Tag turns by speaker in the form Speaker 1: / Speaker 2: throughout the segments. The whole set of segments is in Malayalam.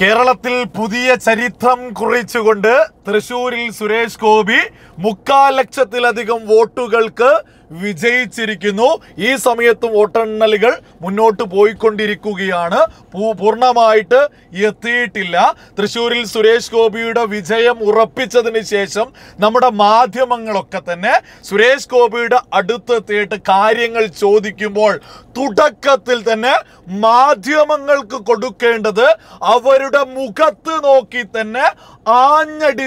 Speaker 1: കേരളത്തിൽ പുതിയ ചരിത്രം കുറിച്ചുകൊണ്ട് തൃശൂരിൽ സുരേഷ് ഗോപി മുക്കാൽ ലക്ഷത്തിലധികം വോട്ടുകൾക്ക് വിജയിച്ചിരിക്കുന്നു. ഈ സമയത്തും വോട്ടെണ്ണലുകൾ മുന്നോട്ട് പോയിക്കൊണ്ടിരിക്കുകയാണ്. പൂർണമായിട്ട് എത്തിയിട്ടില്ല. തൃശൂരിൽ സുരേഷ് ഗോപിയുടെ വിജയം ഉറപ്പിച്ചതിന് ശേഷം നമ്മുടെ മാധ്യമങ്ങളൊക്കെ തന്നെ സുരേഷ് ഗോപിയുടെ അടുത്തെത്തിയിട്ട് കാര്യങ്ങൾ ചോദിക്കുമ്പോൾ തുടക്കത്തിൽ തന്നെ മാധ്യമങ്ങൾക്ക് കൊടുക്കേണ്ടത് അവരുടെ മുഖത്ത് നോക്കി തന്നെ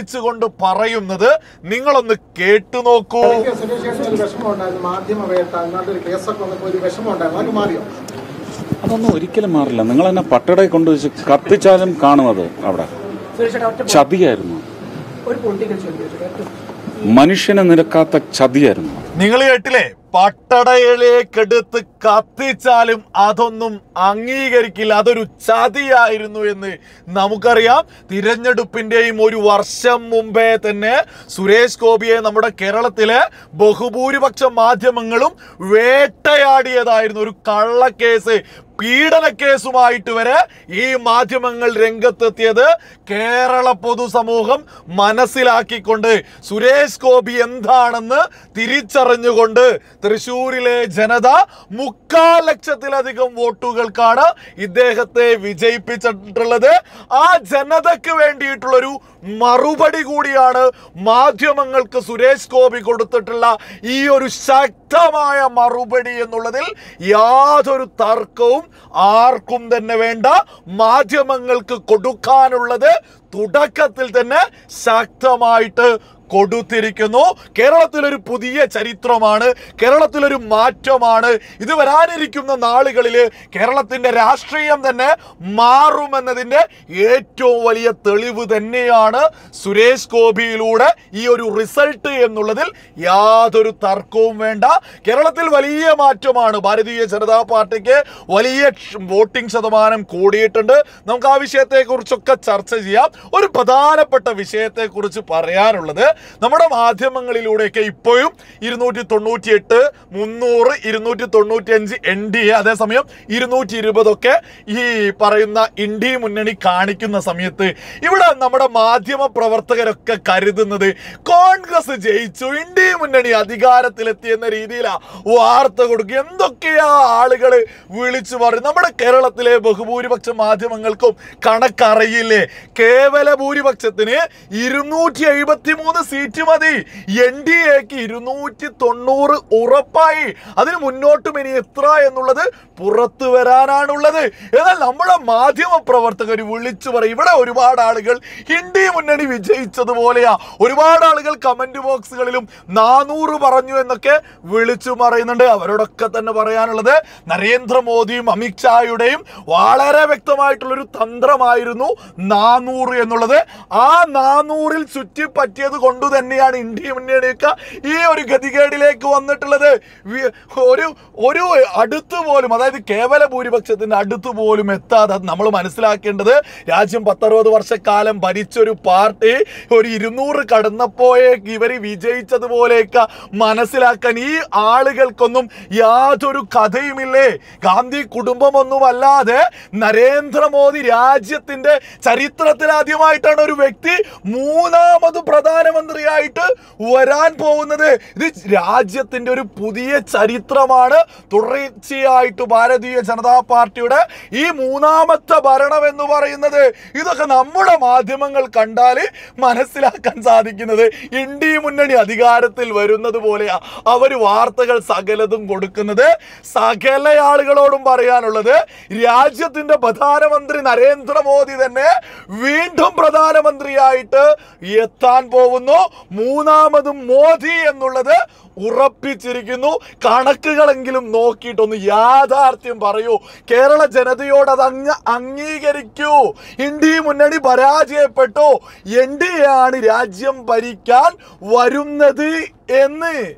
Speaker 1: ആഞ്ഞടിച്ചുകൊണ്ട് പറയുന്നത് നിങ്ങളൊന്ന് കേട്ടു നോക്കൂ.
Speaker 2: അതൊന്നും ഒരിക്കലും മാറില്ല. നിങ്ങൾ എന്നെ പട്ടട കൊണ്ടുവച്ച് കത്തിച്ചാലും കാണുന്നത് അവിടെ. ചതിയായിരുന്നു. മനുഷ്യനെ നിരക്കാത്ത ചതിയായിരുന്നു.
Speaker 1: നിങ്ങൾ കേട്ടില്ലേ? പട്ടടയിലേക്കെടുത്ത് കത്തിച്ചാലും അതൊന്നും അംഗീകരിക്കില്ല. അതൊരു ചതിയായിരുന്നു എന്ന് നമുക്കറിയാം. തിരഞ്ഞെടുപ്പിന്റെയും ഒരു വർഷം മുമ്പേ തന്നെ സുരേഷ് ഗോപിയെ നമ്മുടെ കേരളത്തിലെ ബഹുഭൂരിപക്ഷ മാധ്യമങ്ങളും വേട്ടയാടിയതായിരുന്നു ഒരു കള്ളക്കേസ്. പീഡന കേസുമായിട്ട് വരെ ഈ മാധ്യമങ്ങൾ രംഗത്തെത്തിയത് കേരള പൊതുസമൂഹം മനസ്സിലാക്കിക്കൊണ്ട്. സുരേഷ് ഗോപി എന്താണെന്ന് തിരിച്ചറിഞ്ഞുകൊണ്ട് തൃശൂരിലെ ജനത മുക്കാൽ ലക്ഷത്തിലധികം വോട്ടുകൾക്കാണ് ഇദ്ദേഹത്തെ വിജയിപ്പിച്ചിട്ടുള്ളത്. ആ ജനതയ്ക്ക് വേണ്ടിയിട്ടുള്ളൊരു മറുപടി കൂടിയാണ് മാധ്യമങ്ങൾക്ക് സുരേഷ് ഗോപി കൊടുത്തിട്ടുള്ള ഈ ഒരു ശക്തമായ മറുപടി എന്നുള്ളതിൽ യാതൊരു തർക്കവും ആർക്കും തന്നെ വേണ്ട മാധ്യമങ്ങൾക്ക് കൊടുക്കാനുള്ളത് തുടക്കത്തിൽ തന്നെ ശക്തമായിട്ട് കൊടുത്തിരിക്കുന്നു. കേരളത്തിലൊരു പുതിയ ചരിത്രമാണ്. കേരളത്തിലൊരു മാറ്റമാണ്. ഇത് വരാനിരിക്കുന്ന നാളുകളിൽ കേരളത്തിന്റെ രാഷ്ട്രീയം തന്നെ മാറുമെന്നതിന്റെ ഏറ്റവും വലിയ തെളിവ് തന്നെയാണ് സുരേഷ് ഗോപിയിലൂടെ ഈ ഒരു റിസൾട്ട് എന്നുള്ളതിൽ യാതൊരു തർക്കവും വേണ്ട. കേരളത്തിൽ വലിയ മാറ്റമാണ്. ഭാരതീയ ജനതാ പാർട്ടിക്ക് വലിയ വോട്ടിംഗ് ശതമാനം കൂടിയിട്ടുണ്ട്. നമുക്ക് ആ വിഷയത്തെക്കുറിച്ചൊക്കെ ചർച്ച ചെയ്യാം. ഒരു പ്രധാനപ്പെട്ട വിഷയത്തെക്കുറിച്ച് പറയാനുള്ളത് നമ്മുടെ മാധ്യമങ്ങളിലൂടെയൊക്കെ ഇപ്പോഴും ഇരുന്നൂറ്റി തൊണ്ണൂറ്റി എട്ട് മുന്നൂറ് ഇരുന്നൂറ്റി തൊണ്ണൂറ്റി അഞ്ച് എൻ ഡി എ അതേസമയം ഇരുന്നൂറ്റി ഇരുപതൊക്കെ ഈ പറയുന്ന ഇന്ത്യ മുന്നണി കാണിക്കുന്ന സമയത്ത് ഇവിടെ നമ്മുടെ മാധ്യമ പ്രവർത്തകരൊക്കെ കരുതുന്നത് കോൺഗ്രസ് ജയിച്ചു ഇന്ത്യ മുന്നണി അധികാരത്തിലെത്തി എന്ന രീതിയിലാണ് വാർത്ത കൊടുക്കുക. എന്തൊക്കെയാ ആളുകൾ വിളിച്ചു പറയും നമ്മുടെ കേരളത്തിലെ ബഹുഭൂരിപക്ഷ മാധ്യമങ്ങൾക്കും കണക്കറിയില്ലേ? കേവല ഭൂരിപക്ഷത്തിന് ഇരുന്നൂറ്റി എഴുപത്തി മൂന്ന് സീറ്റ് മതി. എൻ ഡി എക്ക് ഇരുന്നൂറ്റി തൊണ്ണൂറ് ഉറപ്പായി. അതിന് മുന്നോട്ടും ഇനി എത്ര എന്നുള്ളത് പുറത്തു വരാനാണുള്ളത്. എന്നാൽ നമ്മുടെ മാധ്യമ പ്രവർത്തകർ വിളിച്ചു പറയും ഇവിടെ ഒരുപാട് ആളുകൾ ഹിന്ദി മുന്നണി വിജയിച്ചതുപോലെയാ. ഒരുപാട് ആളുകൾ കമന്റ് ബോക്സുകളിലും നാനൂറ് പറഞ്ഞു എന്നൊക്കെ വിളിച്ചു പറയുന്നുണ്ട്. അവരോടൊക്കെ തന്നെ പറയാനുള്ളത് നരേന്ദ്രമോദിയും അമിത്ഷായുടെയും വളരെ വ്യക്തമായിട്ടുള്ളൊരു തന്ത്രമായിരുന്നു നാനൂറ് എന്നുള്ളത്. ആ നാനൂറിൽ ചുറ്റിപ്പറ്റിയത് കൊണ്ട് തന്നെയാണ് ഇന്ത്യ മുന്നണിയൊക്കെ ഈ ഒരു ഗതികേടിലേക്ക് വന്നിട്ടുള്ളത്. ഒരു ഒരു അടുത്തുപോലും അതായത് കേവല ഭൂരിപക്ഷത്തിന്റെ അടുത്തു പോലും എത്താതെ നമ്മൾ മനസ്സിലാക്കേണ്ടത് രാജ്യം പത്തറുപത് വർഷക്കാലം ഭരിച്ചൊരു പാർട്ടി ഒരു ഇരുന്നൂറ് കടന്നപ്പോഴേ ഇവർ വിജയിച്ചതുപോലെയൊക്കെ മനസ്സിലാക്കാൻ ഈ ആളുകൾക്കൊന്നും യാതൊരു കഥയുമില്ലേ? ഗാന്ധി കുടുംബമൊന്നുമല്ലാതെ നരേന്ദ്രമോദി രാജ്യത്തിന്റെ ചരിത്രത്തിൽ ആദ്യമായിട്ടാണ് ഒരു വ്യക്തി മൂന്നാമത് പ്രധാനമന്ത്രിയായിട്ട് വരാൻ പോകുന്നത്. ഇത് രാജ്യത്തിന്റെ ഒരു പുതിയ ചരിത്രമാണ്. തുടർച്ചയായിട്ട് ഭാരതീയ ജനതാ പാർട്ടിയുടെ ഈ മൂന്നാമത്തെ ഭരണം എന്ന് പറയുന്നത്. ഇതൊക്കെ നമ്മുടെ മാധ്യമങ്ങൾ കണ്ടാൽ മനസ്സിലാക്കാൻ സാധിക്കുന്നത്. ഇന്ത്യ മുന്നണി അധികാരത്തിൽ വരുന്നത് പോലെയാ അവർ വാർത്തകൾ സകലതും കൊടുക്കുന്നത്. സകല ആളുകളോടും പറയാനുള്ളത് രാജ്യത്തിന്റെ പ്രധാനമന്ത്രി നരേന്ദ്രമോദി തന്നെ വീണ്ടും പ്രധാനമന്ത്രിയായിട്ട് എത്താൻ പോകുന്നു. മൂന്നാമതും മോദി എന്നുള്ളത് ഉറപ്പിച്ചിരിക്കുന്നു. കണക്കുകളെങ്കിലും നോക്കിയിട്ടൊന്ന് യാഥാർത്ഥ്യം പറയൂ. കേരള ജനതയോട് അത് അങ്ങ് അംഗീകരിക്കൂ. ഇന്ത്യ മുന്നണി പരാജയപ്പെട്ടു. എൻ ഡി എ ആണ് രാജ്യം ഭരിക്കാൻ വരുന്നത് എന്ന്.